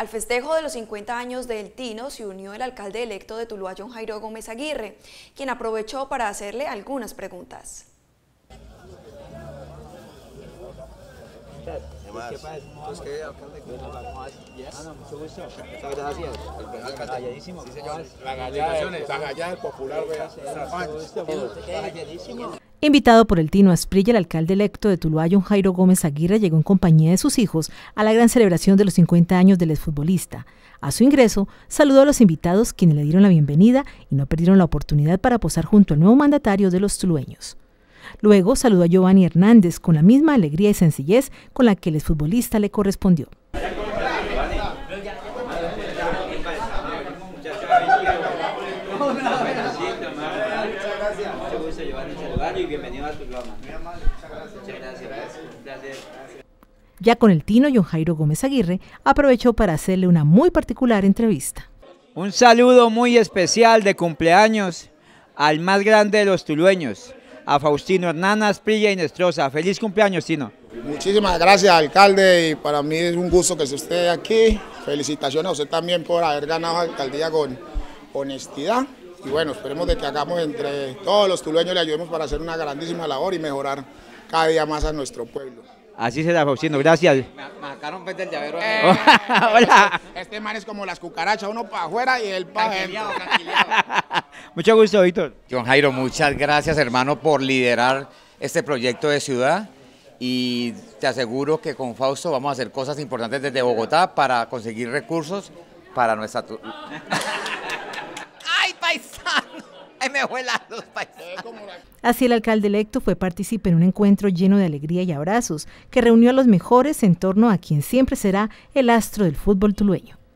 Al festejo de los 50 años del Tino se unió el alcalde electo de Tuluá, John Jairo Gómez Aguirre, quien aprovechó para hacerle algunas preguntas. Invitado por el Tino Asprilla, el alcalde electo de Tuluá, John Jairo Gómez Aguirre, llegó en compañía de sus hijos a la gran celebración de los 50 años del exfutbolista. A su ingreso, saludó a los invitados quienes le dieron la bienvenida y no perdieron la oportunidad para posar junto al nuevo mandatario de los tulueños. Luego saludó a Giovanni Hernández con la misma alegría y sencillez con la que el exfutbolista le correspondió. Ya con el Tino, John Jairo Gómez Aguirre aprovechó para hacerle una muy particular entrevista. Un saludo muy especial de cumpleaños al más grande de los tulueños, a Faustino Hernán Asprilla y Nestrosa. Feliz cumpleaños, Tino. Muchísimas gracias, alcalde, y para mí es un gusto que esté aquí. Felicitaciones a usted también por haber ganado la alcaldía con honestidad. Y bueno, esperemos de que hagamos entre todos los tulueños le ayudemos para hacer una grandísima labor y mejorar cada día más a nuestro pueblo. Así será, Faustino, gracias. Me, sacaron pez del llavero. Eh, Hola. Este man es como las cucarachas, uno para afuera y el para Mucho gusto, Víctor. John Jairo, muchas gracias, hermano, por liderar este proyecto de ciudad. Y te aseguro que con Fausto vamos a hacer cosas importantes desde Bogotá para conseguir recursos para nuestra... ¡Ay, paisano! me los Así el alcalde electo fue partícipe en un encuentro lleno de alegría y abrazos que reunió a los mejores en torno a quien siempre será el astro del fútbol tulueño.